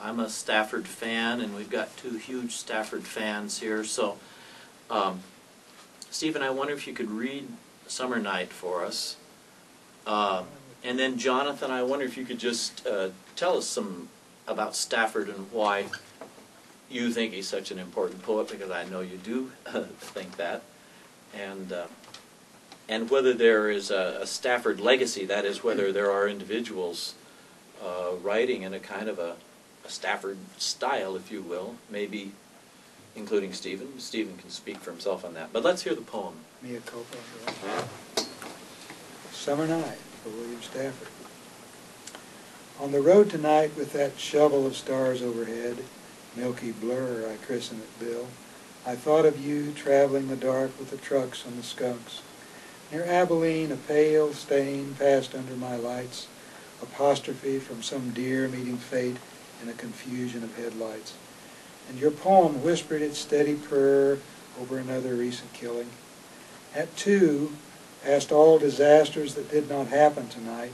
I'm a Stafford fan, and we've got two huge Stafford fans here. So, um, Steven, I wonder if you could read Summer Night for us. Uh, and then, Jonathan, I wonder if you could just uh, tell us some about Stafford and why you think he's such an important poet, because I know you do think that. And uh, and whether there is a, a Stafford legacy, that is, whether there are individuals uh, writing in a kind of a, Stafford style, if you will, maybe including Steven. Steven can speak for himself on that. But let's hear the poem. Mia Copa. Summer Night for William Stafford. On the road tonight with that shovel of stars overhead, milky blur I christen it, Bill, I thought of you traveling the dark with the trucks and the skunks. Near Abilene, a pale stain passed under my lights, apostrophe from some deer meeting fate in a confusion of headlights. And your poem whispered its steady purr over another recent killing. At two, past all disasters that did not happen tonight,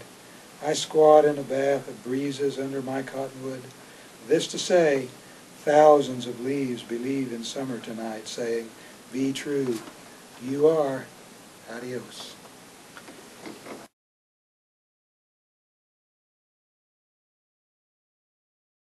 I squat in a bath of breezes under my cottonwood. This to say, thousands of leaves believe in summer tonight, saying, Be true. You are. Adios.